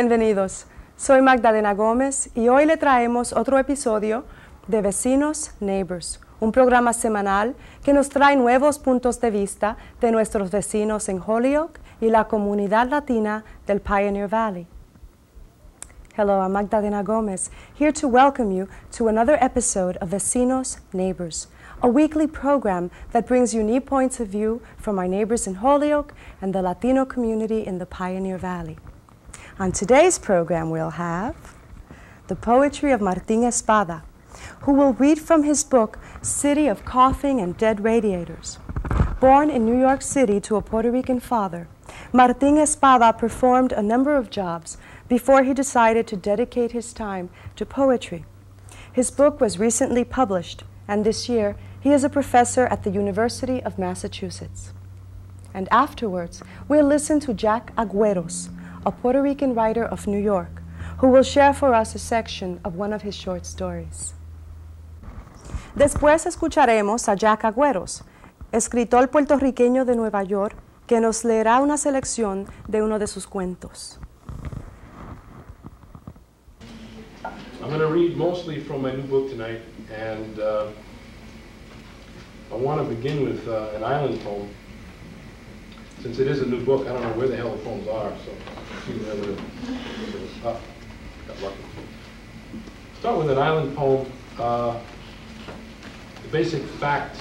Bienvenidos. Soy Magdalena Gómez y hoy le traemos otro episodio de Vecinos Neighbors, un programa semanal que nos trae nuevos puntos de vista de nuestros vecinos en Holyoke y la comunidad latina del Pioneer Valley. Hello, I'm Magdalena Gomez, here to welcome you to another episode of Vecinos Neighbors, a weekly program that brings unique points of view from our neighbors in Holyoke and the Latino community in the Pioneer Valley. On today's program, we'll have the poetry of Martin Espada, who will read from his book City of Coughing and Dead Radiators. Born in New York City to a Puerto Rican father, Martin Espada performed a number of jobs before he decided to dedicate his time to poetry. His book was recently published, and this year he is a professor at the University of Massachusetts. And afterwards, we'll listen to Jack Agüeros, a Puerto Rican writer of New York, who will share for us a section of one of his short stories. Después escucharemos a Jack Agüeros, escritor puertorriqueño de Nueva York, que nos leerá una selección de uno de sus cuentos. I'm going to read mostly from my new book tonight, and uh, I want to begin with uh, an island poem. Since it is a new book, I don't know where the hell the poems are, so oh, got lucky. Start with an island poem. Uh, the basic fact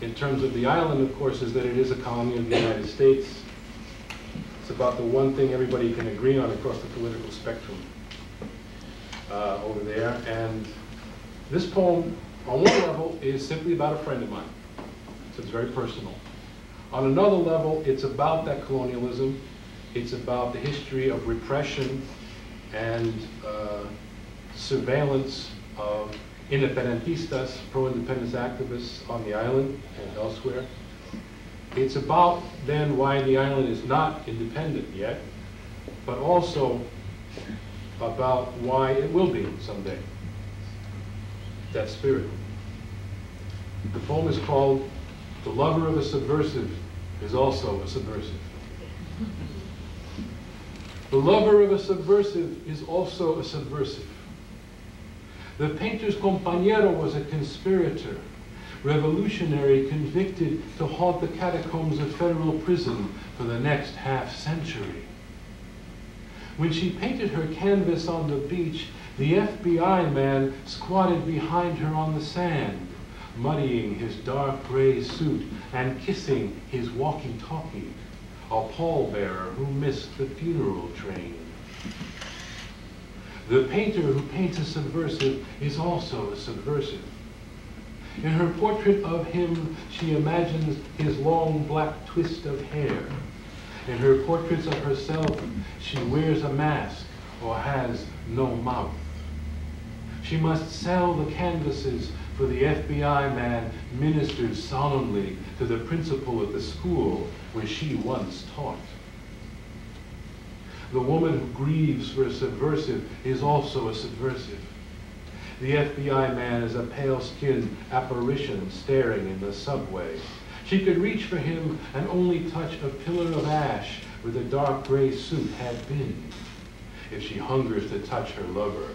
in terms of the island, of course, is that it is a colony of the United States. It's about the one thing everybody can agree on across the political spectrum uh, over there. And this poem, on one level, is simply about a friend of mine. So it's very personal. On another level, it's about that colonialism. It's about the history of repression and uh, surveillance of independentistas, pro-independence activists on the island and elsewhere. It's about then why the island is not independent yet, but also about why it will be someday. That spirit. The poem is called The Lover of a Subversive is also a subversive. The lover of a subversive is also a subversive. The painter's compañero was a conspirator, revolutionary convicted to haunt the catacombs of federal prison for the next half century. When she painted her canvas on the beach, the FBI man squatted behind her on the sand, muddying his dark gray suit and kissing his walkie-talkie, a pallbearer who missed the funeral train. The painter who paints a subversive is also a subversive. In her portrait of him, she imagines his long black twist of hair. In her portraits of herself, she wears a mask or has no mouth. She must sell the canvases for the FBI man ministers solemnly to the principal of the school where she once taught. The woman who grieves for a subversive is also a subversive. The FBI man is a pale-skinned apparition staring in the subway. She could reach for him and only touch a pillar of ash where the dark gray suit had been. If she hungers to touch her lover,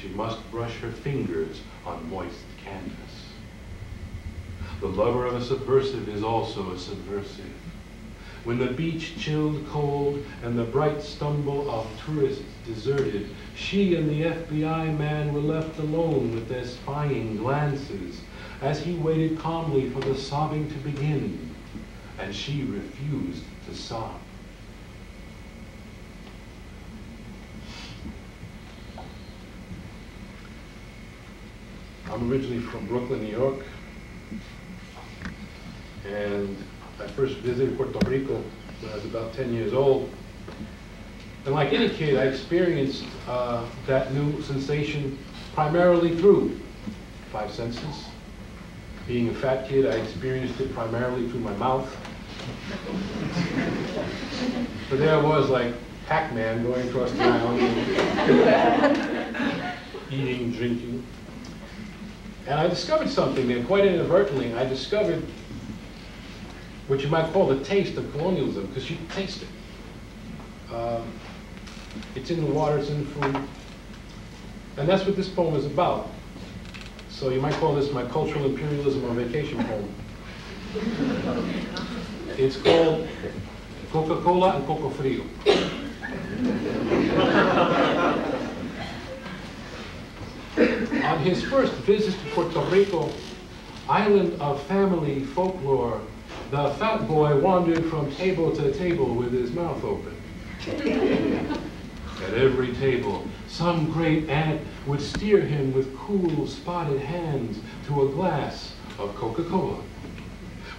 she must brush her fingers on moist canvas. The lover of a subversive is also a subversive. When the beach chilled cold and the bright stumble of tourists deserted, she and the FBI man were left alone with their spying glances as he waited calmly for the sobbing to begin, and she refused to sob. I'm originally from Brooklyn, New York, and I first visited Puerto Rico when I was about 10 years old. And like any kid, I experienced uh, that new sensation primarily through five senses. Being a fat kid, I experienced it primarily through my mouth. but there I was like Pac-Man going across the island, eating, drinking. And I discovered something there quite inadvertently. I discovered what you might call the taste of colonialism, because you taste it. Um, it's in the water, it's in the food. And that's what this poem is about. So you might call this my cultural imperialism on vacation poem. It's called Coca-Cola and Coco Frio. On his first visit to Puerto Rico, island of family folklore, the fat boy wandered from table to table with his mouth open. At every table, some great aunt would steer him with cool, spotted hands to a glass of Coca-Cola.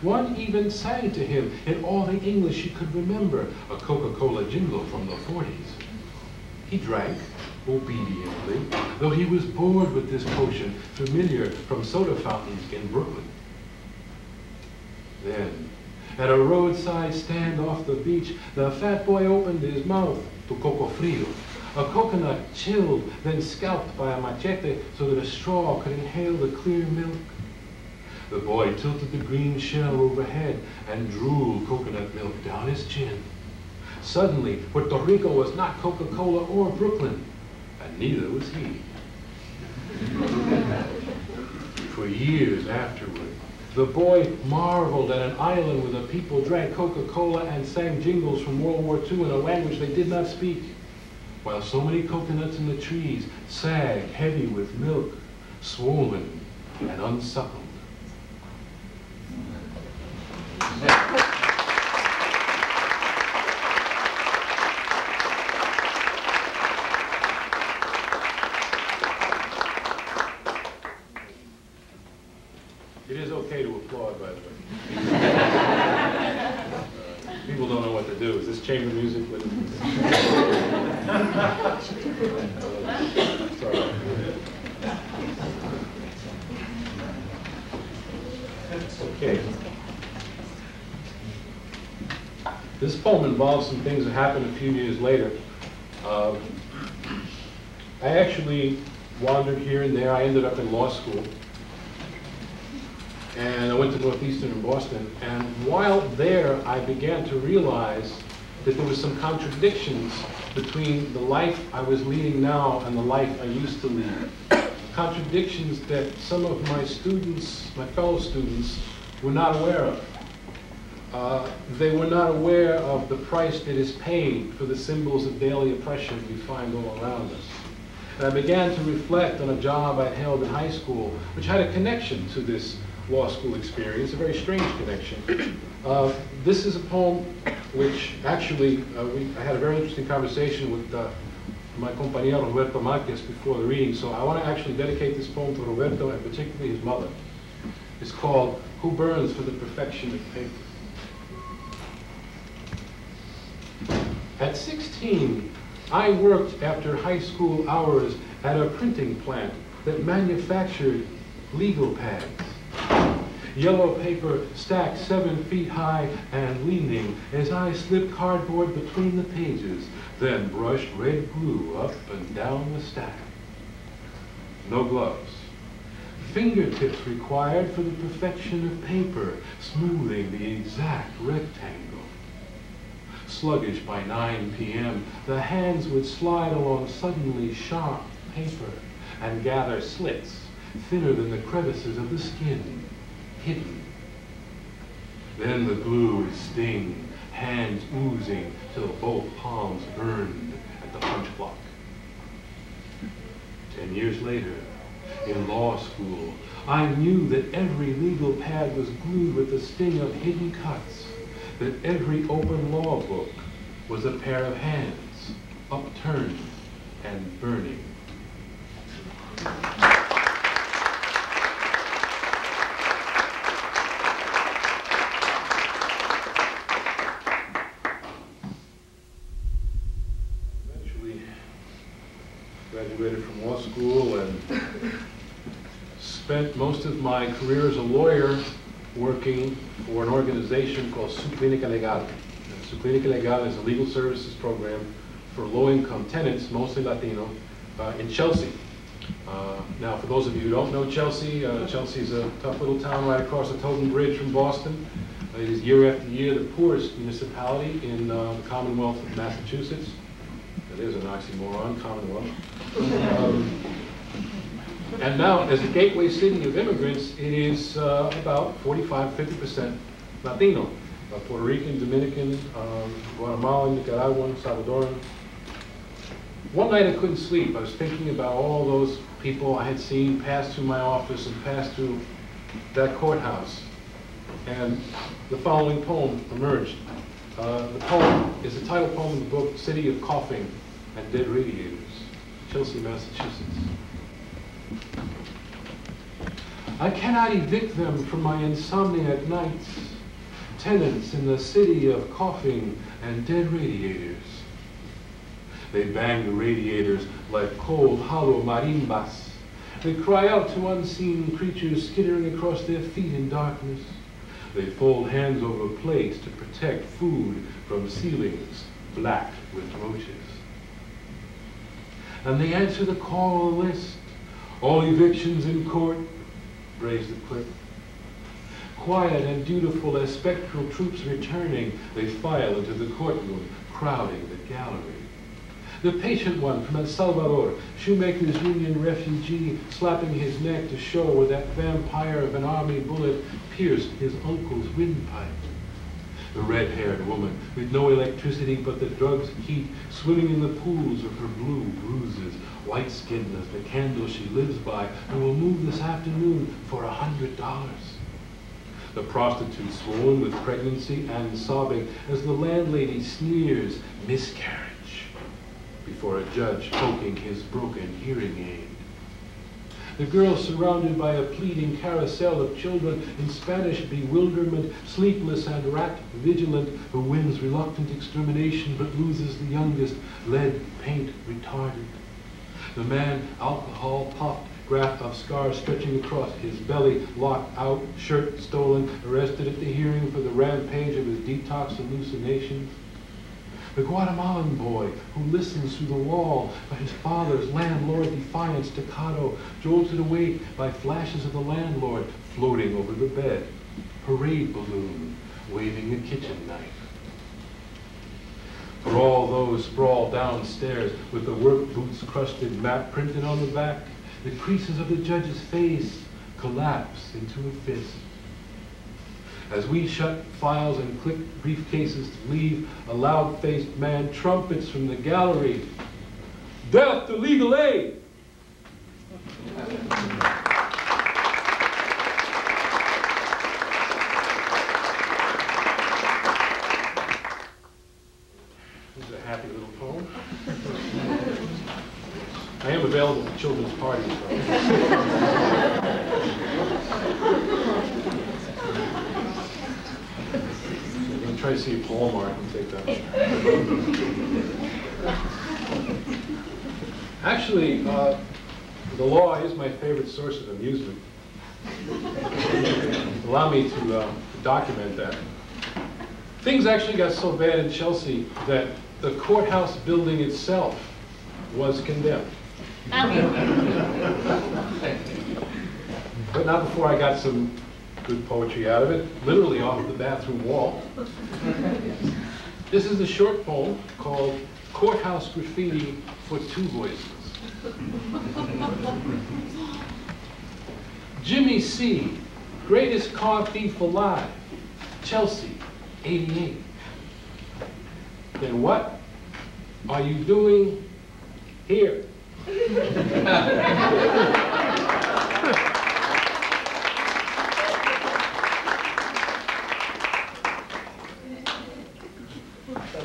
One even sang to him in all the English he could remember, a Coca-Cola jingle from the 40s. He drank obediently, though he was bored with this potion, familiar from soda fountains in Brooklyn. Then, at a roadside stand off the beach, the fat boy opened his mouth to coco frio, a coconut chilled, then scalped by a machete so that a straw could inhale the clear milk. The boy tilted the green shell overhead and drooled coconut milk down his chin. Suddenly, Puerto Rico was not Coca-Cola or Brooklyn, and neither was he. For years afterward, the boy marveled at an island where the people drank Coca-Cola and sang jingles from World War II in a language they did not speak, while so many coconuts in the trees sagged heavy with milk, swollen and unsuckled. It is okay to applaud, by the way. People don't know what to do. Is this chamber music? What is this? Sorry. Okay. This poem involves some things that happened a few years later. Uh, I actually wandered here and there. I ended up in law school. And I went to Northeastern in Boston. And while there, I began to realize that there was some contradictions between the life I was leading now and the life I used to lead. Contradictions that some of my students, my fellow students, were not aware of. Uh, they were not aware of the price that is paid for the symbols of daily oppression we find all around us. And I began to reflect on a job I'd held in high school, which had a connection to this law school experience, a very strange connection. Uh, this is a poem which actually, uh, we, I had a very interesting conversation with uh, my compañero Roberto Marquez before the reading, so I want to actually dedicate this poem to Roberto and particularly his mother. It's called Who Burns for the Perfection of Paper? At 16, I worked after high school hours at a printing plant that manufactured legal pads. Yellow paper stacked seven feet high and leaning as I slipped cardboard between the pages, then brushed red glue up and down the stack. No gloves. Fingertips required for the perfection of paper, smoothing the exact rectangle. Sluggish by 9 p.m., the hands would slide along suddenly sharp paper and gather slits thinner than the crevices of the skin, hidden. Then the glue would sting, hands oozing till both palms burned at the punch block. Ten years later, in law school, I knew that every legal pad was glued with the sting of hidden cuts, that every open law book was a pair of hands, upturned and burning. Eventually graduated from law school and spent most of my career as a lawyer working for an organization called Su Clínica Legal. Su Clínica Legal is a legal services program for low-income tenants, mostly Latino, uh, in Chelsea. Uh, now, for those of you who don't know Chelsea, uh, Chelsea is a tough little town right across the Tobin Bridge from Boston. It is year after year the poorest municipality in uh, the Commonwealth of Massachusetts. That is an oxymoron, Commonwealth. Um, and now, as a gateway city of immigrants, it is uh, about 45, 50% Latino. Uh, Puerto Rican, Dominican, um, Guatemalan, Nicaraguan, Salvadoran. One night I couldn't sleep. I was thinking about all those people I had seen pass through my office and pass through that courthouse. And the following poem emerged. Uh, the poem is the title poem in the book City of Coughing and Dead Radiators, Chelsea, Massachusetts. I cannot evict them from my insomniac nights, tenants in the city of coughing and dead radiators. They bang the radiators like cold, hollow marimbas. They cry out to unseen creatures skittering across their feet in darkness. They fold hands over plates to protect food from ceilings black with roaches. And they answer the call list. All evictions in court, raise the clip. Quiet and dutiful as spectral troops returning, they file into the courtroom, crowding the gallery. The patient one from El Salvador, shoemaker's union refugee, slapping his neck to show where that vampire of an army bullet pierced his uncle's windpipe. The red-haired woman with no electricity but the drug's heat, swimming in the pools of her blue bruises, white-skinned as the candle she lives by, and will move this afternoon for a hundred dollars. The prostitute swollen with pregnancy and sobbing as the landlady sneers miscarriage before a judge poking his broken hearing aid. The girl surrounded by a pleading carousel of children in Spanish bewilderment, sleepless and rapt vigilant, who wins reluctant extermination but loses the youngest, lead paint retarded. The man, alcohol puffed, graph of scars stretching across his belly, locked out, shirt stolen, arrested at the hearing for the rampage of his detox hallucinations. The Guatemalan boy who listens through the wall by his father's landlord defiant staccato, jolted awake by flashes of the landlord floating over the bed. Parade balloon waving a kitchen knife. For all those sprawled downstairs with the work boots crusted map printed on the back, the creases of the judge's face collapse into a fist. As we shut files and click briefcases to leave, a loud-faced man trumpets from the gallery, Death to legal aid! This is a happy little poem. I am available for children's parties. I'm going to try to see or can take that. Actually, uh, the law is my favorite source of amusement. Allow me to uh, document that. Things actually got so bad in Chelsea that the courthouse building itself was condemned. But not before I got some good poetry out of it, literally off the bathroom wall. This is a short poem called Courthouse Graffiti for Two Voices. Jimmy C., greatest car thief alive, Chelsea, 88. Then what are you doing here? I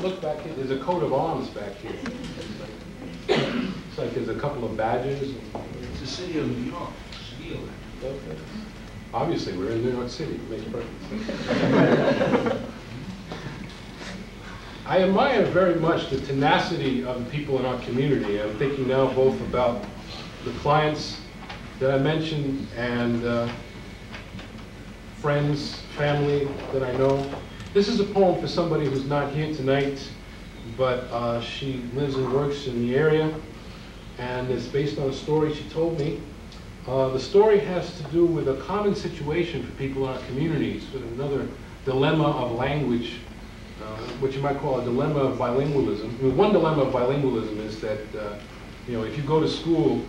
look back here, there's a coat of arms back here. It's like there's a couple of badges. It's the city of New York, Steel. Okay. Obviously, we're in New York City, it makes perfect sense. I admire very much the tenacity of the people in our community. I'm thinking now both about the clients that I mentioned and uh, friends, family that I know. This is a poem for somebody who's not here tonight, but uh, she lives and works in the area, and it's based on a story she told me. Uh, the story has to do with a common situation for people in our communities, with another dilemma of language, uh, what you might call a dilemma of bilingualism. I mean, one dilemma of bilingualism is that, uh, you know, if you go to school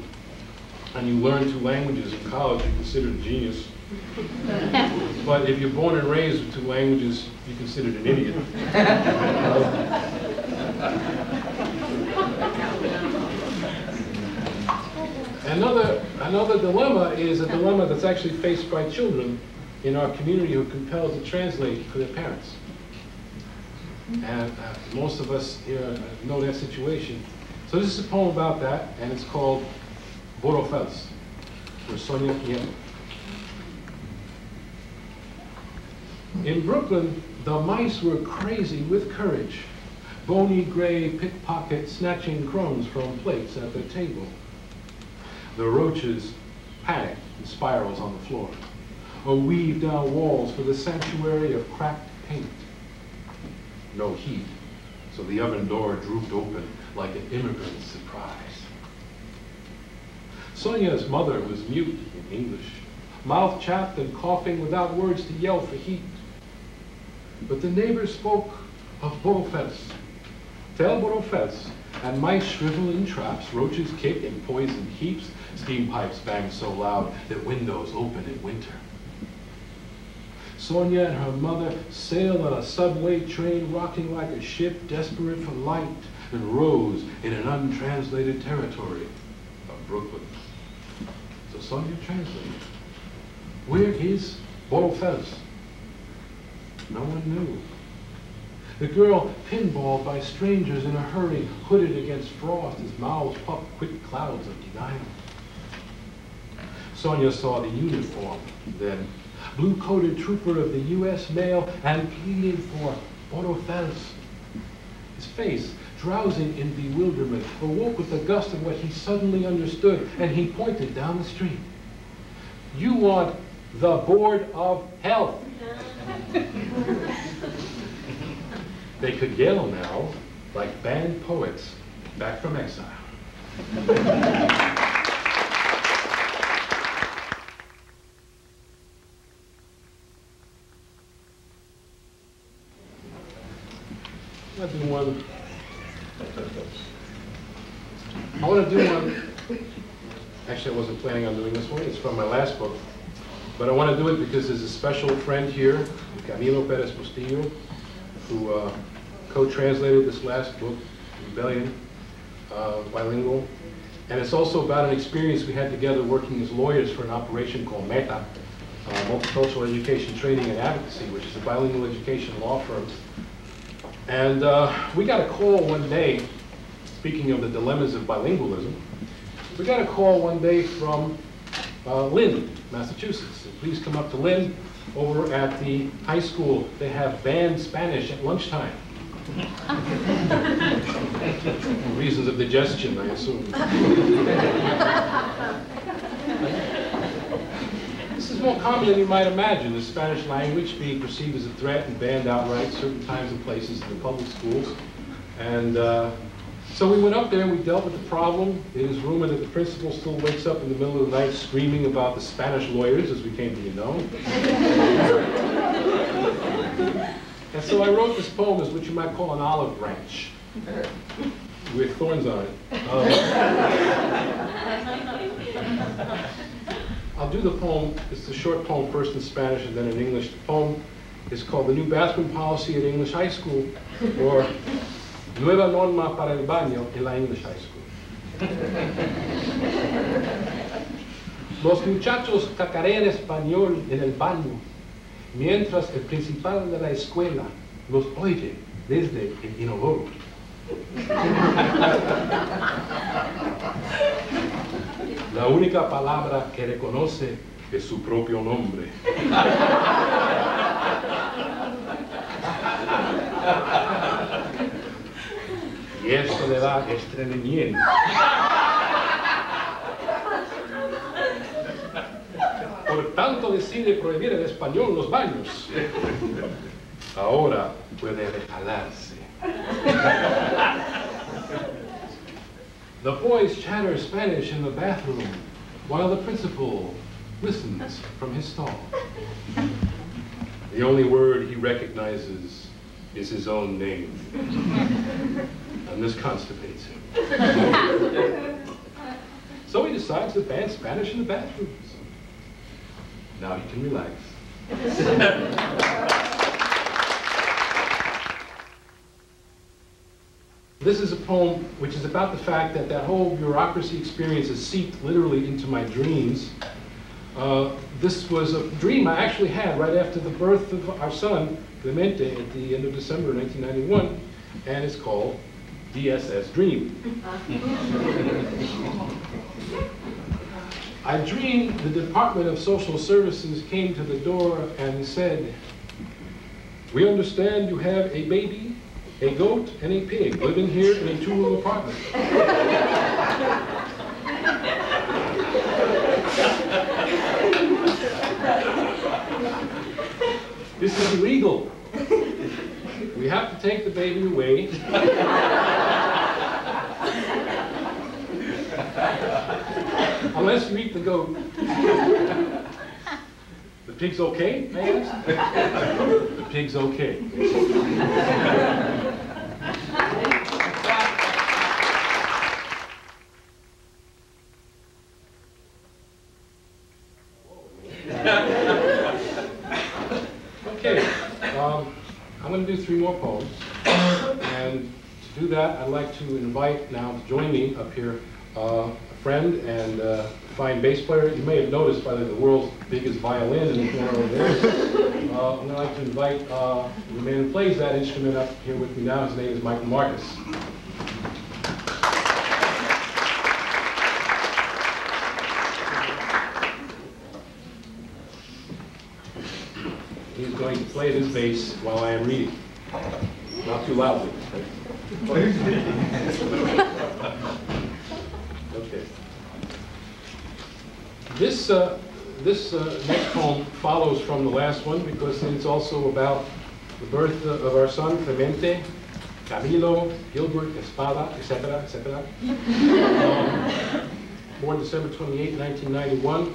and you learn two languages in college, you're considered a genius. but if you're born and raised with two languages, you're considered an idiot. Another, another dilemma is a dilemma that's actually faced by children in our community who are compelled to translate for their parents. And uh, most of us here know that situation. So this is a poem about that, and it's called Borofels, for Sonia Nieto. In Brooklyn, the mice were crazy with courage, bony gray pickpocket snatching crumbs from plates at the table. The roaches panicked in spirals on the floor, or weaved down walls for the sanctuary of cracked paint. No heat, so the oven door drooped open like an immigrant's surprise. Sonia's mother was mute in English, mouth chapped and coughing without words to yell for heat. But the neighbors spoke of Borofels. Tell Borofels, and mice shrivel in traps, roaches kick in poison heaps, steam pipes bang so loud that windows open in winter. Sonia and her mother sailed on a subway train rocking like a ship desperate for light and rose in an untranslated territory of Brooklyn. So Sonia translated. Where is Borofels? No one knew. The girl, pinballed by strangers in a hurry, hooded against frost as mouths puffed quick clouds of denial. Sonia saw the uniform then, blue-coated trooper of the U.S. mail, and pleaded for Borofels. His face, drowsing in bewilderment, awoke with the gust of what he suddenly understood, and he pointed down the street. You want the Board of Health. they could yell now like banned poets back from exile. do one. I want to do one. Actually, I wasn't planning on doing this one. It's from my last book. But I want to do it because there's a special friend here, Camilo Perez Bustillo, who uh, co-translated this last book, Rebellion, uh, bilingual. And it's also about an experience we had together working as lawyers for an operation called META, uh, Multicultural Education Training and Advocacy, which is a bilingual education law firm and uh, we got a call one day, speaking of the dilemmas of bilingualism, we got a call one day from uh, Lynn, Massachusetts. Please come up to Lynn over at the high school. They have banned Spanish at lunchtime. Reasons of digestion, I assume. this is more common than you might imagine, the Spanish language being perceived as a threat and banned outright certain times and places in the public schools. And uh, so we went up there and we dealt with the problem. It is rumored that the principal still wakes up in the middle of the night screaming about the Spanish lawyers, as we came to be known. and so I wrote this poem as what you might call an olive branch with thorns on it. Um, I'll do the poem, it's a short poem first in Spanish and then in English. The poem is called The New Bathroom Policy at English High School, or Nueva Norma para el Baño en la English High School. Los muchachos cacarean español en el baño, mientras el principal de la escuela los oye desde el inodoro. La única palabra que reconoce es su propio nombre. Y esto le da estreñimiento. Por tanto decide prohibir el español los baños. Ahora puede rejalarse. The boys chatter Spanish in the bathroom while the principal listens from his stall. The only word he recognizes is his own name. and this constipates him. so he decides to ban Spanish in the bathrooms. Now he can relax. This is a poem which is about the fact that that whole bureaucracy experience has seeped literally into my dreams. Uh, this was a dream I actually had right after the birth of our son, Clemente, at the end of December 1991, and it's called DSS Dream. I dreamed the Department of Social Services came to the door and said, we understand you have a baby, a goat, and a pig living here in a two-room apartment. This is illegal. We have to take the baby away. Unless you eat the goat. Pig's okay? The pig's okay. Okay, um, I'm going to do three more poems. And to do that, I'd like to invite now to join me up here uh, a friend and uh, fine bass player. You may have noticed, by the world's biggest violin in the corner over there. Uh, going to like to invite uh, the man who plays that instrument up here with me now. His name is Michael Marcus. He's going to play his bass while I am reading. Not too loudly. okay. This, uh, this uh, next poem follows from the last one because it's also about the birth of our son, Clemente, Camilo, Gilbert, Espada, etc., etc. Um, born December 28, 1991.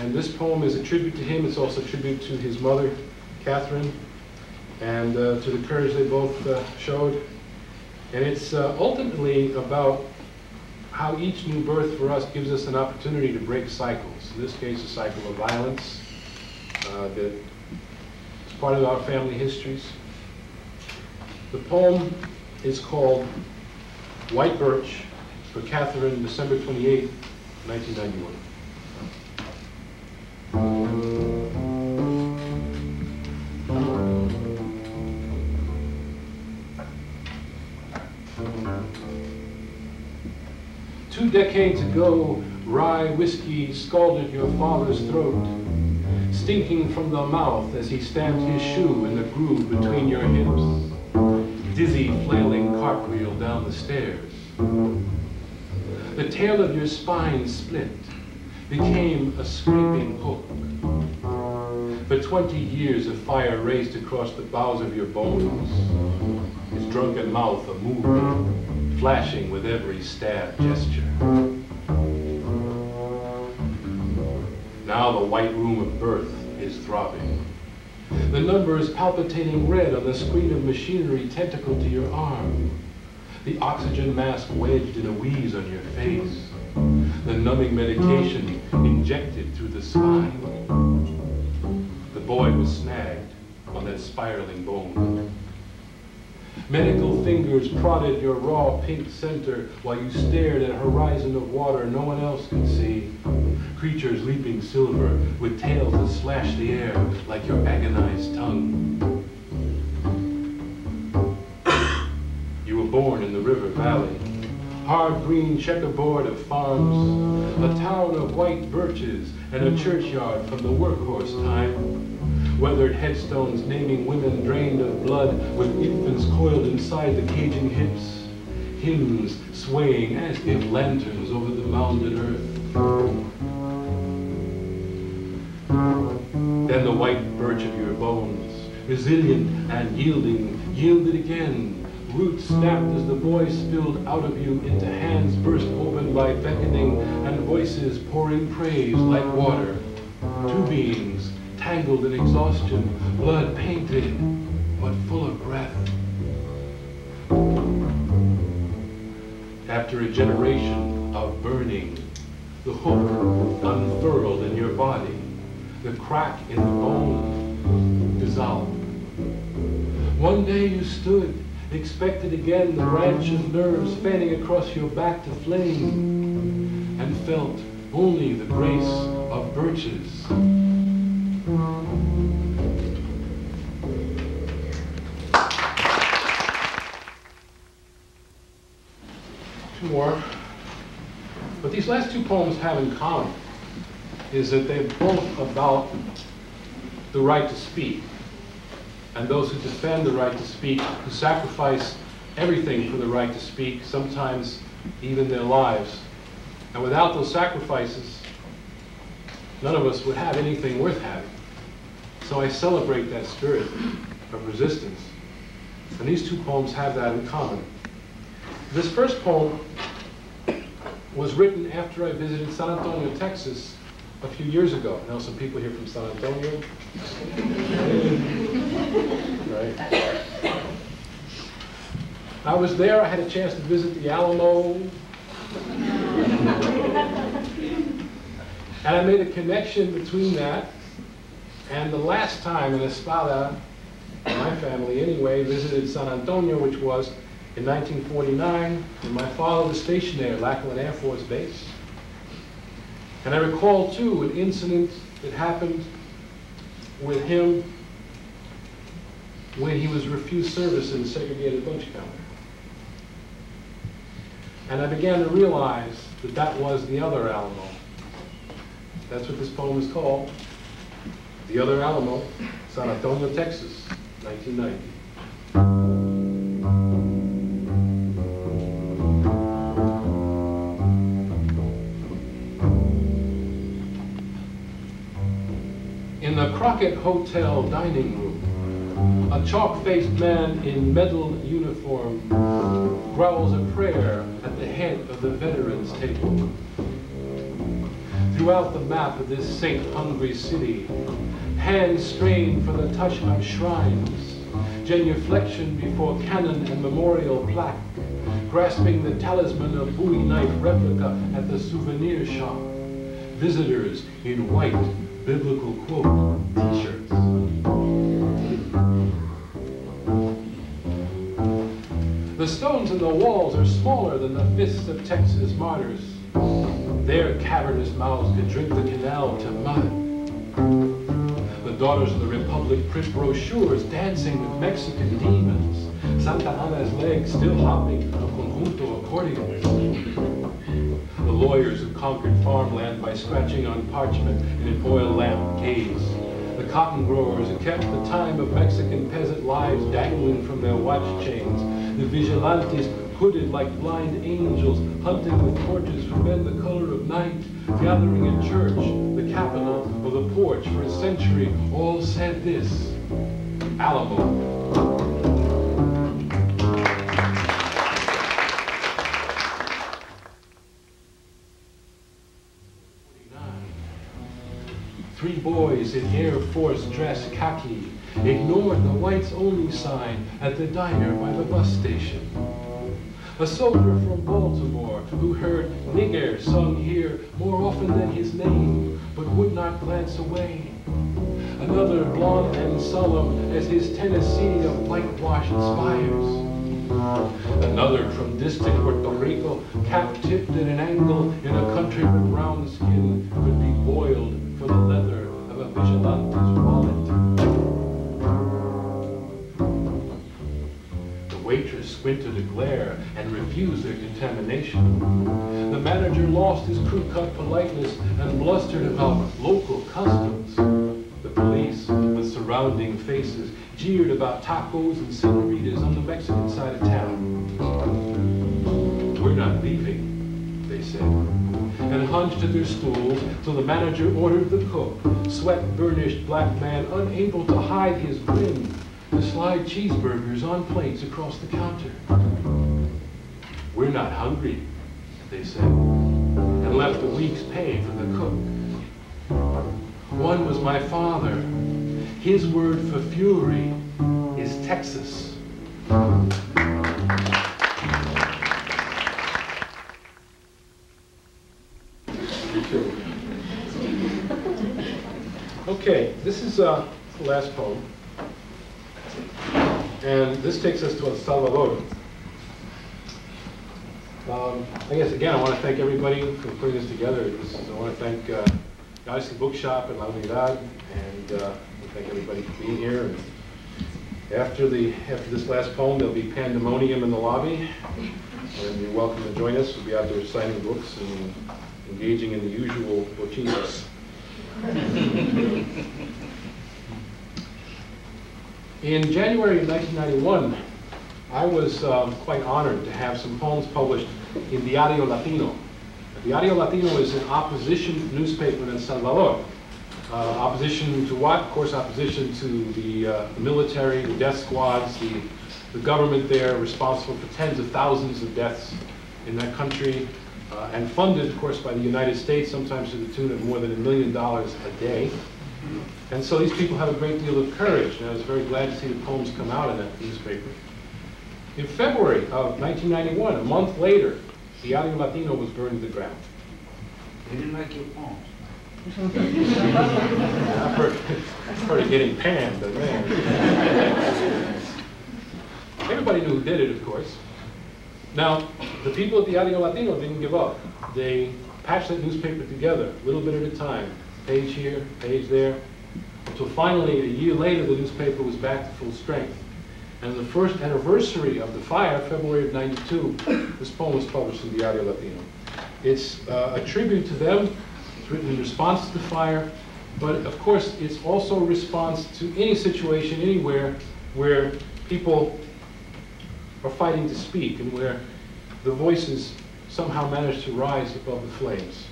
And this poem is a tribute to him. It's also a tribute to his mother, Catherine, and uh, to the courage they both uh, showed. And it's uh, ultimately about how each new birth for us gives us an opportunity to break cycles. In this case, a cycle of violence uh, that is part of our family histories. The poem is called White Birch for Catherine, December 28, 1991. Two decades ago, rye whiskey scalded your father's throat, stinking from the mouth as he stamped his shoe in the groove between your hips. Dizzy, flailing cartwheel down the stairs. The tail of your spine split, became a scraping hook. For 20 years, a fire raced across the boughs of your bones, his drunken mouth a movie, flashing with every stab gesture. Now the white room of birth is throbbing. The numbers palpitating red on the screen of machinery tentacled to your arm. The oxygen mask wedged in a wheeze on your face. The numbing medication injected through the spine. The boy was snagged on that spiraling bone. Medical fingers prodded your raw pink center while you stared at a horizon of water no one else could see. Creatures leaping silver with tails that slash the air like your agonized tongue. You were born in the river valley, hard green checkerboard of farms, a town of white birches and a churchyard from the workhorse time. Weathered headstones naming women drained of blood with infants coiled inside the caging hips. Hymns swaying as if lanterns over the mounded earth. Then the white birch of your bones, resilient and yielding, yielded again. Roots snapped as the boy spilled out of you into hands burst open by beckoning and voices pouring praise like water. Two beings tangled in exhaustion, blood painted, but full of breath. After a generation of burning, the hook unfurled in your body, the crack in the bone dissolved. One day you stood, expected again the branch of nerves fanning across your back to flame, and felt only the grace of birches. Two more. What these last two poems have in common is that they're both about the right to speak and those who defend the right to speak, who sacrifice everything for the right to speak, sometimes even their lives. And without those sacrifices, none of us would have anything worth having. So I celebrate that spirit of resistance. And these two poems have that in common. This first poem was written after I visited San Antonio, Texas, a few years ago. I know some people here from San Antonio. right. I was there. I had a chance to visit the Alamo. And I made a connection between that and the last time an Espada, my family anyway, visited San Antonio, which was in 1949, when my father was stationed there at Lackland Air Force Base. And I recall, too, an incident that happened with him when he was refused service in the segregated lunch counter. And I began to realize that that was the other Alamo. That's what this poem is called. The Other Alamo, San Antonio, Texas, 1990. In the Crockett Hotel dining room, a chalk-faced man in medal uniform growls a prayer at the head of the veterans table. Throughout the map of this saint-hungry city, hands strained for the touch of shrines, genuflection before cannon and memorial plaque, grasping the talisman of Bowie knife replica at the souvenir shop, visitors in white biblical quote t-shirts. The stones in the walls are smaller than the fists of Texas martyrs. Their cavernous mouths could drink the canal to mud. The daughters of the Republic print brochures dancing with Mexican demons. Santa Anna's legs still hopping a conjunto accordion. The lawyers who conquered farmland by scratching on parchment in an oil lamp gaze. The cotton growers who kept the time of Mexican peasant lives dangling from their watch chains. The vigilantes hooded like blind angels, hunting with torches for men the color of night, gathering in church, the capital, or the porch for a century, all said this, Alamo. Three boys in Air Force dress khaki ignored the whites only sign at the diner by the bus station. A soldier from Baltimore who heard nigger sung here more often than his name, but would not glance away. Another blond and solemn as his Tennessee of whitewashed spires. Another from distant Puerto Rico, cap tipped at an angle in a country where brown skin could be boiled for the leather of a vigilante's wallet. Waitress squinted a glare and refused their contamination. The manager lost his crew-cut politeness and blustered about local customs. The police, with surrounding faces, jeered about tacos and senoritas on the Mexican side of town. We're not leaving, they said, and hunched at their stools till the manager ordered the cook, sweat-burnished black man unable to hide his grin, to slide cheeseburgers on plates across the counter. We're not hungry, they said, and left a week's pay for the cook. One was my father. His word for fury is Texas. Okay, this is uh, the last poem. And this takes us to El Salvador. Um, I guess, again, I want to thank everybody for putting this together. This is, I want to thank uh, the Odyssey Bookshop and La Unidad, and uh, thank everybody for being here. And after, the, after this last poem, there'll be pandemonium in the lobby, and you're welcome to join us. We'll be out there signing books and engaging in the usual bochinas. In January of 1991, I was um, quite honored to have some poems published in the Diario Latino. The Diario Latino is an opposition newspaper in Salvador. Uh, opposition to what? Of course, opposition to the, uh, military, the death squads, the, the government there responsible for tens of thousands of deaths in that country, uh, and funded, of course, by the United States, sometimes to the tune of more than a million dollars a day. And so these people have a great deal of courage, and I was very glad to see the poems come out in that newspaper. In February of 1991, a month later, the Diario Latino was burned to the ground. They didn't like your poems. I've heard, heard of getting panned, but man. Everybody knew who did it, of course. Now, the people at the Diario Latino didn't give up. They patched that newspaper together, a little bit at a time. Page here, page there. Until finally, a year later, the newspaper was back to full strength. And the first anniversary of the fire, February of 92, this poem was published in Diario Latino. It's uh, a tribute to them. It's written in response to the fire. But of course, it's also a response to any situation anywhere where people are fighting to speak and where the voices somehow manage to rise above the flames.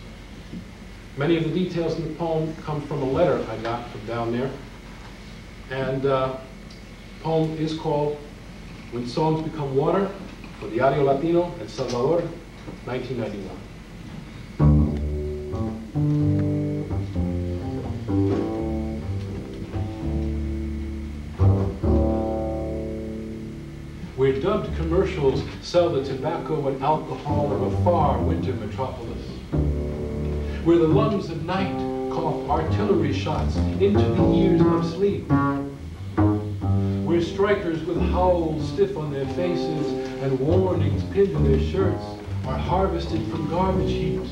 Many of the details in the poem come from a letter I got from down there. And uh, the poem is called When Songs Become Water for Diario Latino, El Salvador, 1991. Where dubbed commercials sell the tobacco and alcohol of a far winter metropolis where the lungs of night cough artillery shots into the ears of sleep, where strikers with howls stiff on their faces and warnings pinned to their shirts are harvested from garbage heaps,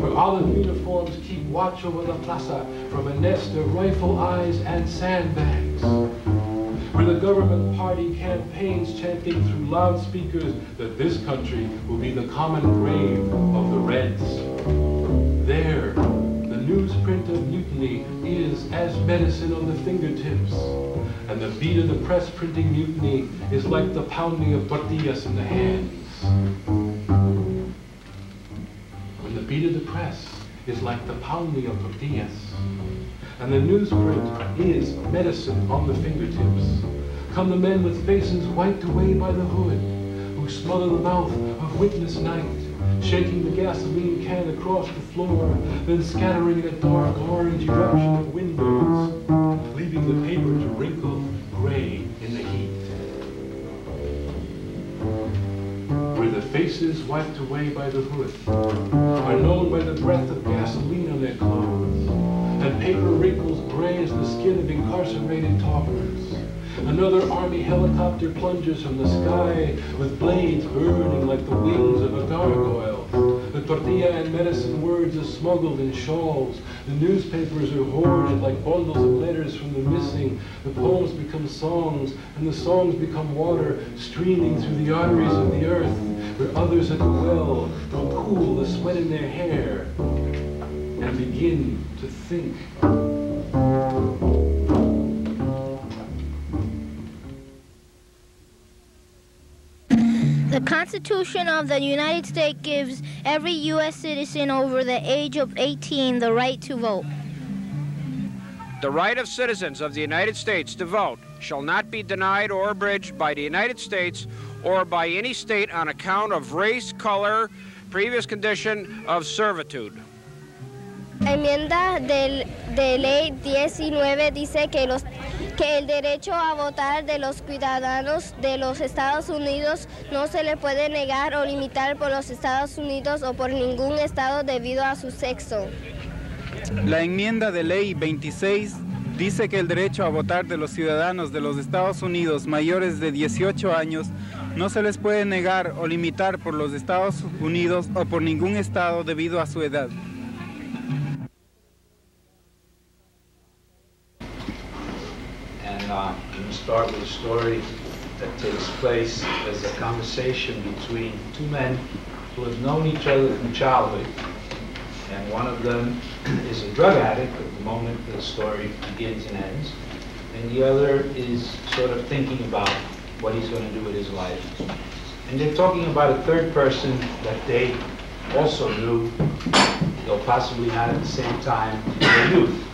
where olive uniforms keep watch over the plaza from a nest of rifle eyes and sandbags, where the government party campaigns chanting through loudspeakers that this country will be the common grave of the Reds. There, the newsprint of mutiny is as medicine on the fingertips, and the beat of the press printing mutiny is like the pounding of tortillas in the hands. When the beat of the press is like the pounding of tortillas, and the newsprint is medicine on the fingertips. Come the men with faces wiped away by the hood, who smother the mouth of witness night, shaking the gasoline can across the floor, then scattering a dark orange eruption of windows, leaving the paper to wrinkle gray in the heat. Where the faces wiped away by the hood are known by the breath of gasoline on their clothes, and paper wrinkles gray as the skin of incarcerated talkers. Another army helicopter plunges from the sky with blades burning like the wings of a gargoyle. The tortilla and medicine words are smuggled in shawls. The newspapers are hoarded like bundles of letters from the missing. The poems become songs, and the songs become water streaming through the arteries of the earth, where others at the well will cool the sweat in their hair and begin to think. Constitution of the United States gives every U.S. citizen over the age of 18 the right to vote. The right of citizens of the United States to vote shall not be denied or abridged by the United States or by any state on account of race, color, previous condition of servitude. Enmienda del- de ley 19 dice que, los, que el derecho a votar de los ciudadanos de los Estados Unidos no se le puede negar o limitar por los Estados Unidos o por ningún estado debido a su sexo. La enmienda de ley 26 dice que el derecho a votar de los ciudadanos de los Estados Unidos mayores de 18 años no se les puede negar o limitar por los Estados Unidos o por ningún estado debido a su edad. I'm going to start with a story that takes place as a conversation between two men who have known each other from childhood. And one of them is a drug addict at the moment the story begins and ends. And the other is sort of thinking about what he's going to do with his life. And they're talking about a third person that they also knew, though possibly not at the same time in their youth.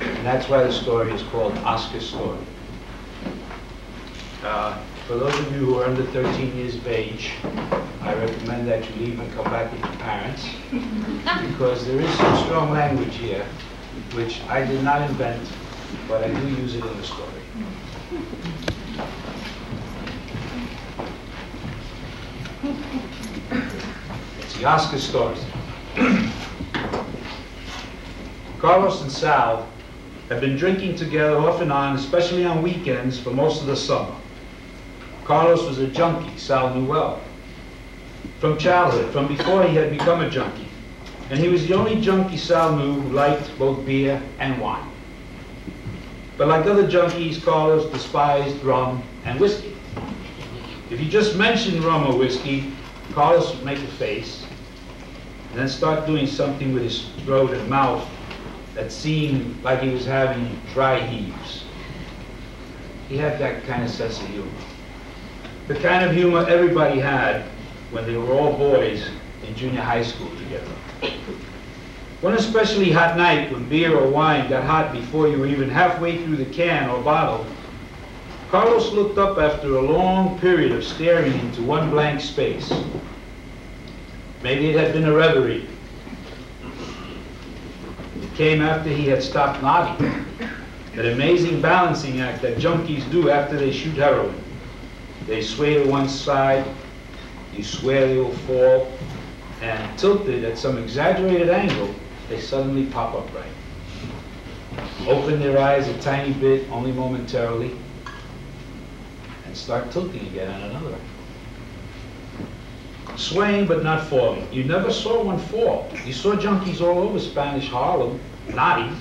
And that's why the story is called Oscar's Story. Uh, For those of you who are under 13 years of age, I recommend that you leave and come back with your parents, because there is some strong language here, which I did not invent, but I do use it in the story. It's the Oscar story. Carlos and Sal have been drinking together off and on, especially on weekends, for most of the summer. Carlos was a junkie, Sal knew well. From childhood, from before he had become a junkie. And he was the only junkie Sal knew who liked both beer and wine. But like other junkies, Carlos despised rum and whiskey. If you just mentioned rum or whiskey, Carlos would make a face and then start doing something with his throat and mouth that seemed like he was having dry heaves. He had that kind of sense of humor. The kind of humor everybody had when they were all boys in junior high school together. One especially hot night when beer or wine got hot before you were even halfway through the can or bottle, Carlos looked up after a long period of staring into one blank space. Maybe it had been a reverie. It came after he had stopped nodding. That amazing balancing act that junkies do after they shoot heroin. They sway to one side, you swear they will fall, and tilted at some exaggerated angle, they suddenly pop upright. Open their eyes a tiny bit, only momentarily, and start tilting again on another angle. Swaying but not falling. You never saw one fall. You saw junkies all over Spanish Harlem, nodding.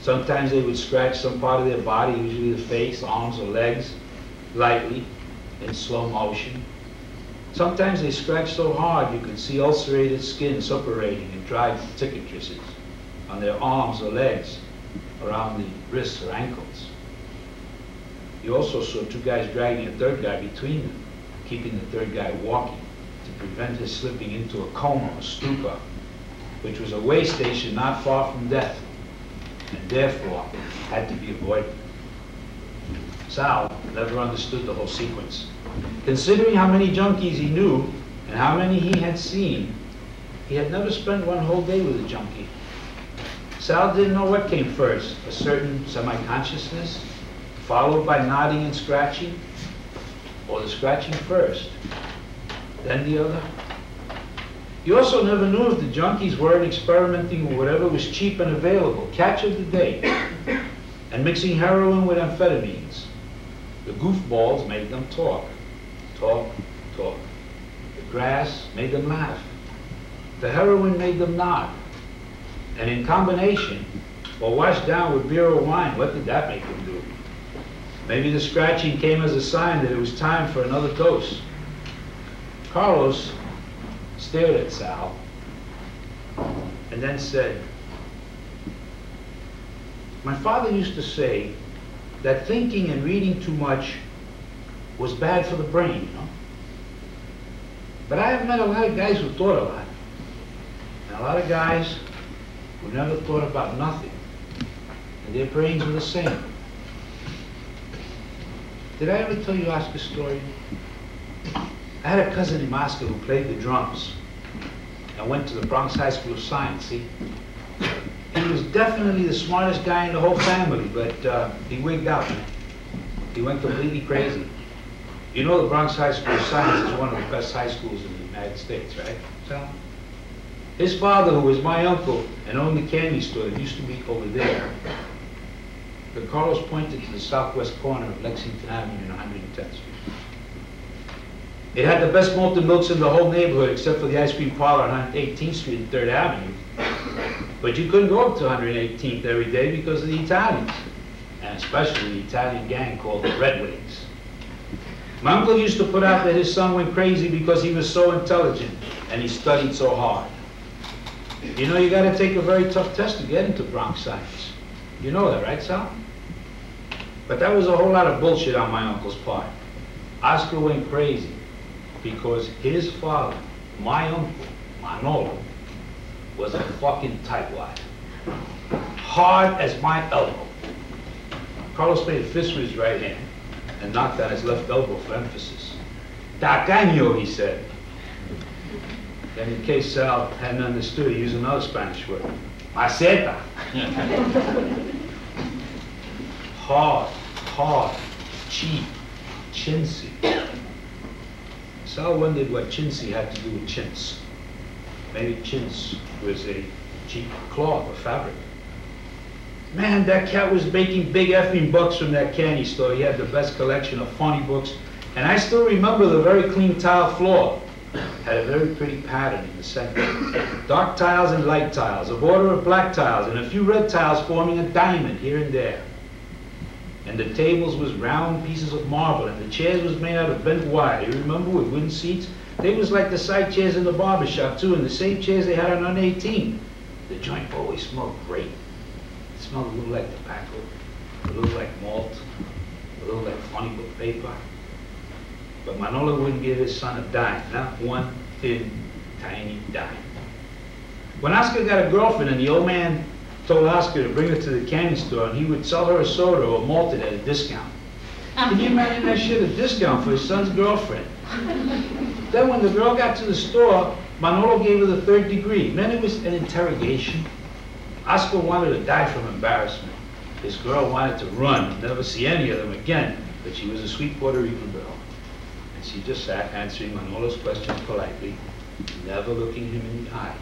Sometimes they would scratch some part of their body, usually the face, arms, or legs, lightly, in slow motion. Sometimes they scratched so hard you could see ulcerated skin suppurating and dried cicatrices on their arms or legs, around the wrists or ankles. You also saw two guys dragging a third guy between them, keeping the third guy walking to prevent his slipping into a coma or stupor, which was a way station not far from death, and therefore had to be avoided. Sal never understood the whole sequence. Considering how many junkies he knew and how many he had seen, he had never spent one whole day with a junkie. Sal didn't know what came first, a certain semi-consciousness, followed by nodding and scratching, or the scratching first, then the other. He also never knew if the junkies weren't experimenting with whatever was cheap and available, catch of the day, and mixing heroin with amphetamines. The goofballs made them talk, talk, talk. The grass made them laugh. The heroin made them nod. And in combination, or washed down with beer or wine, what did that make them do? Maybe the scratching came as a sign that it was time for another dose. Carlos stared at Sal and then said, My father used to say that thinking and reading too much was bad for the brain, you know? But I have met a lot of guys who thought a lot. And a lot of guys who never thought about nothing. And their brains were the same. Did I ever tell you Oscar's story? I had a cousin in Moscow who played the drums. I went to the Bronx High School of Science, see? He was definitely the smartest guy in the whole family, but uh, he wigged out. He went completely crazy. You know the Bronx High School of Science is one of the best high schools in the United States, right, Sal? His father, who was my uncle and owned the candy store that used to be over there, the Carlos pointed to the southwest corner of Lexington Avenue and 110th Street. It had the best malted milks in the whole neighborhood except for the ice cream parlor on 18th Street and 3rd Avenue. But you couldn't go up to 118th every day because of the Italians, and especially the Italian gang called the Red Wings. My uncle used to put out that his son went crazy because he was so intelligent and he studied so hard. You know, you got to take a very tough test to get into Bronx science. You know that, right, Sal? But that was a whole lot of bullshit on my uncle's part. Oscar went crazy because his father, my uncle, Manolo, was a fucking tightwad. Hard as my elbow. Carlos played a fist with his right hand and knocked on his left elbow for emphasis. Tacaño, he said. Then in case Sal hadn't understood, he used another Spanish word. Maceta. hard, hard, cheap, chintzy. Sal wondered what chintzy had to do with chintz. Maybe chintz was a cheap cloth or fabric. Man, that cat was making big effing bucks from that candy store. He had the best collection of funny books. And I still remember the very clean tile floor. Had a very pretty pattern in the center. Dark tiles and light tiles, a border of black tiles, and a few red tiles forming a diamond here and there. And the tables was round pieces of marble, and the chairs was made out of bent wire. You remember, with wooden seats? They was like the side chairs in the barber shop, too, and the same chairs they had on 18. The joint always smelled great. It smelled a little like tobacco, a little like malt, a little like funny book paper. But Manolo wouldn't give his son a dime, not one thin, tiny dime. When Oscar got a girlfriend and the old man told Oscar to bring her to the candy store and he would sell her a soda or malted at a discount. Can you imagine that shit, a discount for his son's girlfriend? Then when the girl got to the store, Manolo gave her the third degree. Then it was an interrogation. Oscar wanted to die from embarrassment. His girl wanted to run, never see any of them again, but she was a sweet Puerto Rican girl. And she just sat answering Manolo's questions politely, never looking him in the eye.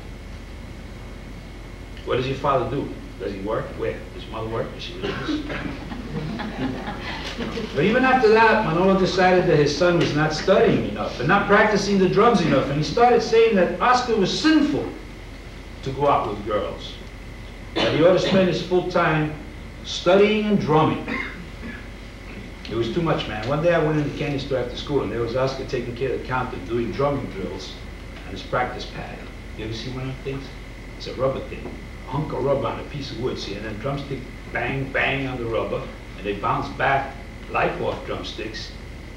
What does your father do? Does he work? Where? Does mother work? Does she religious? but even after that, Manolo decided that his son was not studying enough and not practicing the drums enough, and he started saying that Oscar was sinful to go out with girls. He ought to spend his full time studying and drumming. It was too much, man. One day I went in the candy store after school, and there was Oscar taking care of the counter doing drumming drills on his practice pad. You ever see one of those things? It's a rubber thing. A hunk of rubber on a piece of wood, see, and then drumstick bang, bang on the rubber, and they bounce back like off drumsticks,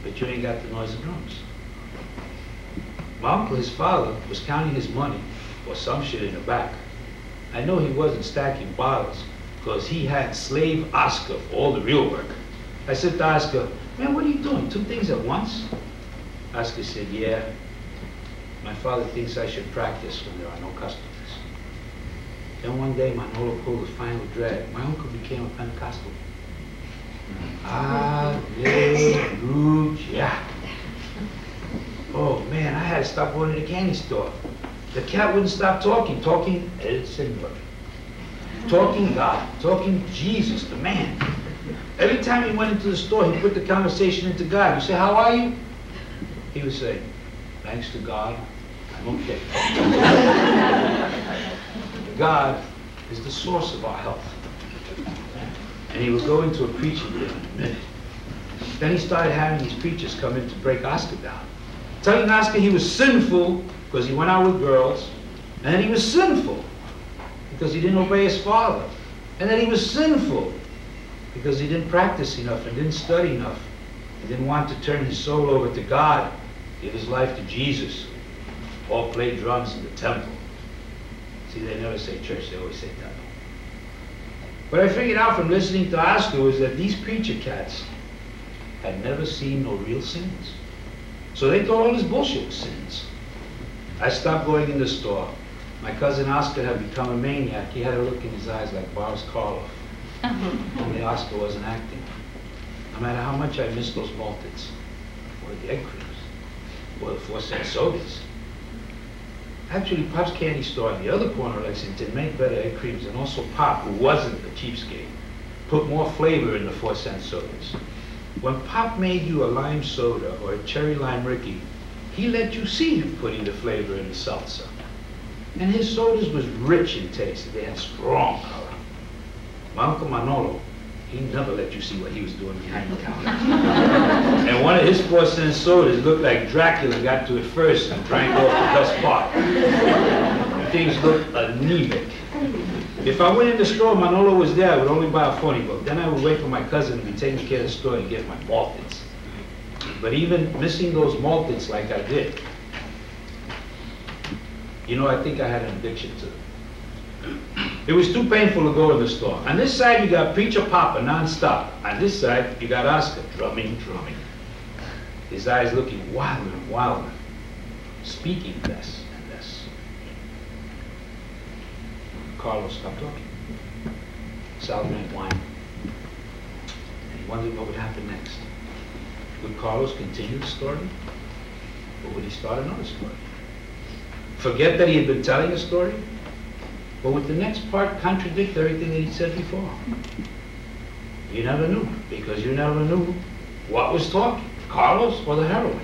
but you ain't got the noise of drums. My uncle, his father, was counting his money, or some shit in the back. I know he wasn't stacking bottles, because he had slave Oscar for all the real work. I said to Oscar, man, what are you doing? Two things at once? Oscar said, yeah. My father thinks I should practice when there are no customers. Then one day, Manolo pulled the final drag. My uncle became a Pentecostal. Hallelujah. Oh man, I had to stop going to the candy store. The cat wouldn't stop talking, talking El Senor. Talking God, talking Jesus, the man. Every time he went into the store, he put the conversation into God. You say, how are you? He would say, thanks to God, I'm okay. God is the source of our health. And he would go into a preaching in a minute. Then he started having these preachers come in to break Oscar down. Telling Oscar he was sinful because he went out with girls, and then he was sinful because he didn't obey his father. And then he was sinful because he didn't practice enough and didn't study enough. He didn't want to turn his soul over to God, give his life to Jesus, or play drums in the temple. See, they never say church, they always say temple. What I figured out from listening to Oscar was that these preacher cats had never seen no real sins. So they thought all this bullshit was sins. I stopped going in the store. My cousin Oscar had become a maniac. He had a look in his eyes like Boris Karloff. Only Oscar wasn't acting. No matter how much I missed those malteds, or the egg creams, or the four cent sodas. Actually, Pop's candy store on the other corner of Lexington made better egg creams, and also Pop, who wasn't a cheapskate, put more flavor in the four cent sodas. When Pop made you a lime soda or a cherry lime rickey, he let you see him putting the flavor in the salsa. And his sodas was rich in taste. They had strong color. My Uncle Manolo, he never let you see what he was doing behind the counter. and one of his four cent sodas looked like Dracula got to it first and drank off the best part. Things looked anemic. If I went in the store, Manolo was there, I would only buy a 40 book. Then I would wait for my cousin to be taking care of the store and get my malteds. But even missing those malteds like I did, you know, I think I had an addiction to them. It was too painful to go to the store. On this side, you got Preacher Papa nonstop. On this side, you got Oscar drumming, drumming. His eyes looking wilder and wilder, speaking less and less. Carlos stopped talking. Sal drank wine. And he wondered what would happen next. Would Carlos continue the story? Or would he start another story? Forget that he had been telling a story? But would the next part contradict everything that he said before? You never knew, because you never knew what was talking, Carlos or the heroin,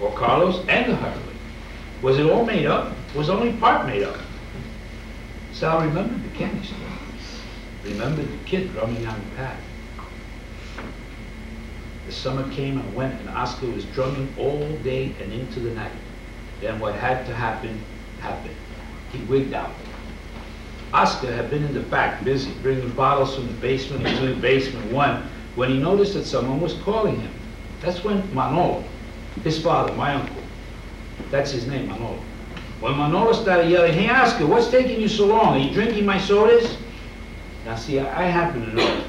or Carlos and the heroin. Was it all made up? Was only part made up? Sal remembered the candy store. Remembered the kid drumming on the pad. The summer came and went, and Oscar was drumming all day and into the night. Then what had to happen, happened. He wigged out. Oscar had been in the back, busy, bringing bottles from the basement into the basement one, when he noticed that someone was calling him. That's when Manolo, his father, my uncle, that's his name, Manolo. When Manolo started yelling, hey Oscar, what's taking you so long? Are you drinking my sodas? Now see, I, I happen to know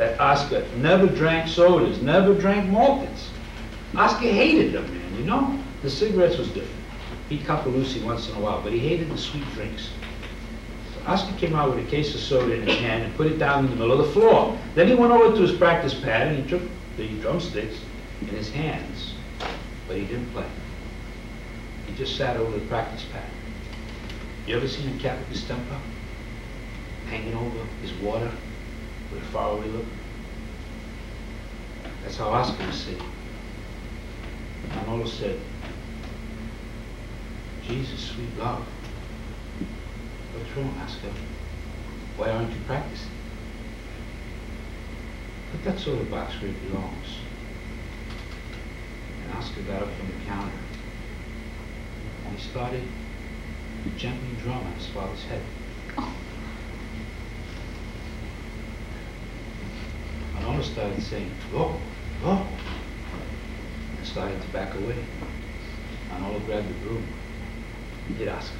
that Oscar never drank sodas, never drank malteds. Oscar hated them, man, you know? The cigarettes was different. He'd cup a Lucy once in a while, but he hated the sweet drinks. Oscar came out with a case of soda in his hand and put it down in the middle of the floor. Then he went over to his practice pad and he took the drumsticks in his hands, but he didn't play. He just sat over the practice pad. You ever seen a cat with his stump up? Hanging over his water with a faraway look? That's how Oscar was sitting. Manolo said, Jesus, sweet love. What's wrong, Oscar? Why aren't you practicing? Put that soda box where it belongs. And Oscar got up from the counter. And he started to gently drum on his father's head. Oh. Manolo started saying, look, look, and started to back away. Manolo grabbed the broom. Hit Oscar.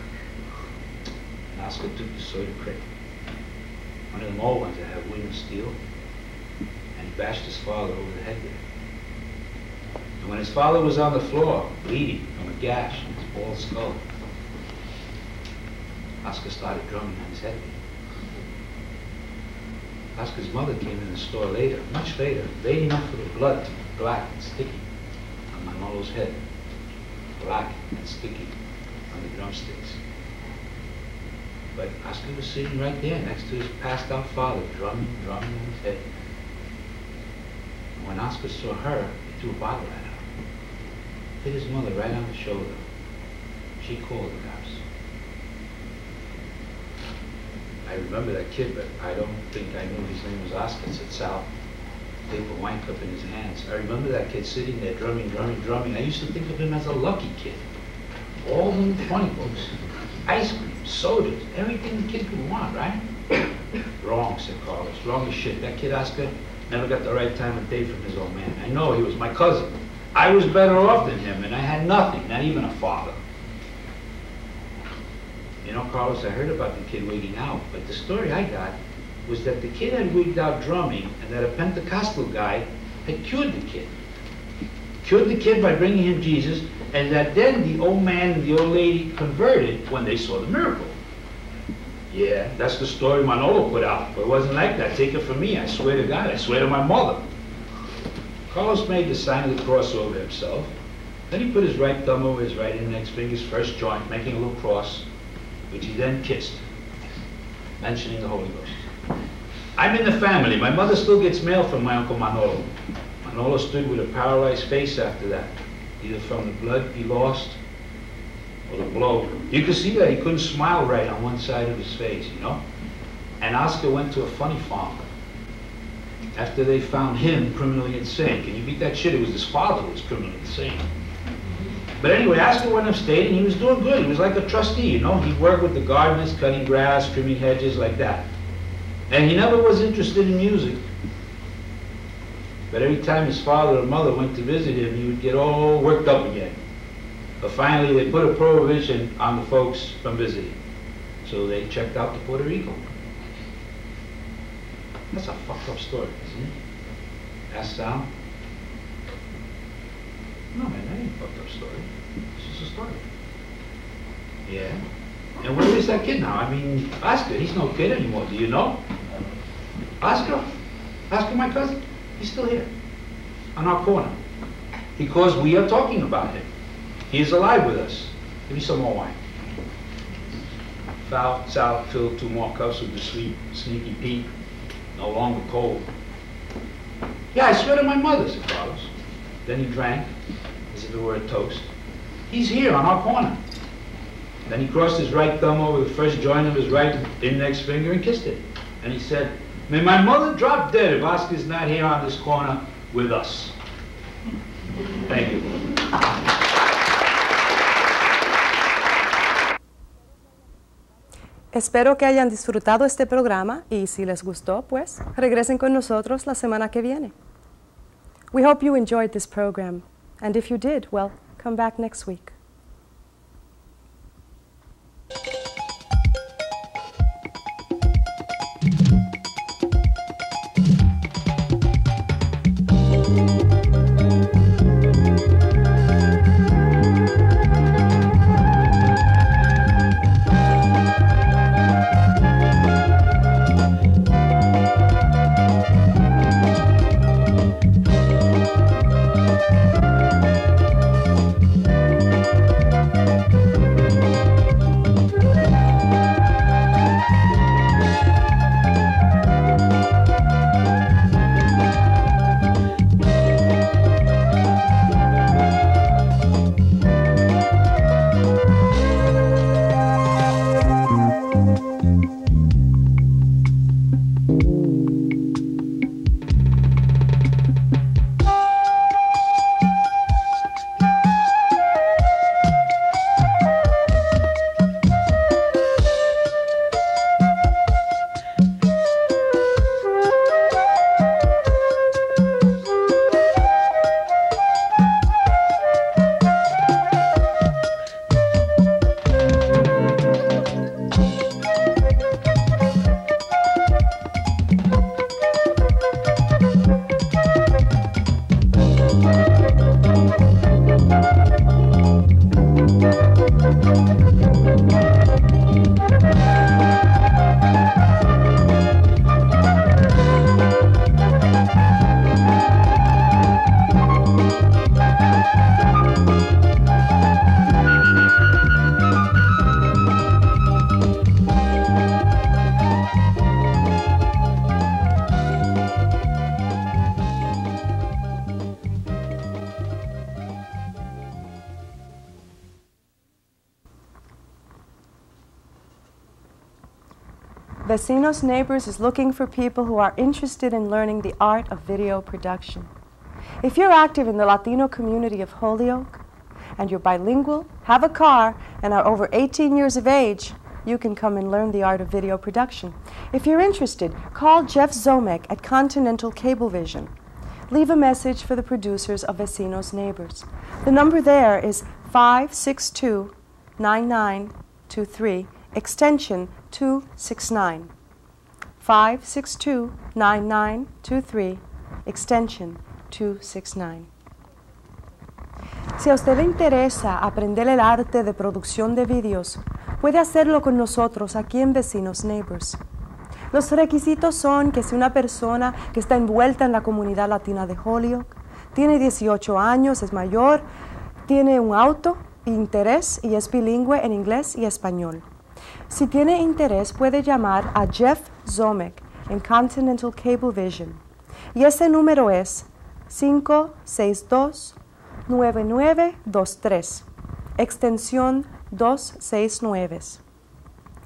And Oscar took the soda crate. One of them old ones that had wing of steel. And he bashed his father over the head with it. And when his father was on the floor, bleeding from a gash in his bald skull, Oscar started drumming on his head. Oscar's mother came in the store later, much later, late enough for the blood to be black and sticky on my Manolo's head. Black and sticky on the drumsticks. But Oscar was sitting right there next to his passed out father, drumming, drumming on his head. And when Oscar saw her, he threw a bottle at her. Hit his mother right on the shoulder. She called the cops. I remember that kid, but I don't think I knew his name was Oscar, It's said Sal. Paper wine cup in his hands. I remember that kid sitting there drumming, drumming, drumming. I used to think of him as a lucky kid. All the funny books, ice cream, sodas, everything the kid could want, right? Wrong, said Carlos. Wrong as shit. That kid Oscar never got the right time of day from his old man. I know he was my cousin. I was better off than him, and I had nothing, not even a father. You know, Carlos, I heard about the kid wigging out, but the story I got was that the kid had wigged out drumming and that a Pentecostal guy had cured the kid. cured the kid by bringing him Jesus, and that then the old man and the old lady converted when they saw the miracle. Yeah, that's the story Manolo put out, but it wasn't like that. Take it from me. I swear to God. I swear to my mother. Carlos made the sign of the cross over himself. Then he put his right thumb over his right index finger's first joint, making a little cross, which he then kissed, mentioning the Holy Ghost. I'm in the family. My mother still gets mail from my Uncle Manolo. Manolo stood with a paralyzed face after that, either from the blood he lost or the blow. You could see that he couldn't smile right on one side of his face, you know? And Oscar went to a funny farm after they found him criminally insane. Can you beat that shit? It was his father who was criminally insane. But anyway, Oscar went upstate and he was doing good. He was like a trustee, you know? He worked with the gardeners, cutting grass, trimming hedges, like that. And he never was interested in music. But every time his father or mother went to visit him, he would get all worked up again. But finally, they put a prohibition on the folks from visiting. So they checked out to Puerto Rico. That's a fucked up story, isn't it? Ask Sal. No, man, that ain't a fucked up story. It's just a story. Yeah. And where is that kid now? I mean, Oscar, he's no kid anymore. Do you know? Oscar? Oscar, my cousin? He's still here. On our corner. Because we are talking about him. He is alive with us. Give me some more wine. Foul, Sal filled two more cups with the sweet, sneaky Pete. No longer cold. Yeah, I swear to my mother, said Carlos. Then he drank, as if it were a toast. He's here on our corner. Then he crossed his right thumb over the first joint of his right index finger and kissed it. And he said, May my mother drop dead if Oscar's not here on this corner with us. Thank you. Espero que hayan disfrutado este programa y si les gustó, pues regresen con nosotros la semana que viene. We hope you enjoyed this program, and if you did, well, come back next week. Vecinos Neighbors is looking for people who are interested in learning the art of video production. If you're active in the Latino community of Holyoke, and you're bilingual, have a car, and are over 18 years of age, you can come and learn the art of video production. If you're interested, call Jeff Zomek at Continental Cablevision. Leave a message for the producers of Vecinos Neighbors. The number there is 562 9923, extension 269. 562 9923, extension 269. Si a usted le interesa aprender el arte de producción de vídeos, puede hacerlo con nosotros aquí en Vecinos Neighbors. Los requisitos son que si una persona que está envuelta en la comunidad latina de Holyoke tiene 18 años, es mayor, tiene un auto, interés y es bilingüe en inglés y español. Si tiene interés, puede llamar a Jeff Zomek en Continental Cablevision. Y ese número es 562-9923, extensión 269.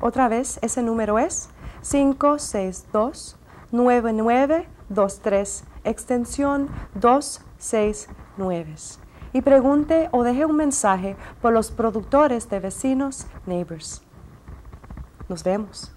Otra vez, ese número es 562-9923, extensión 269. Y pregunte o deje un mensaje por los productores de vecinos Neighbors. Nos vemos.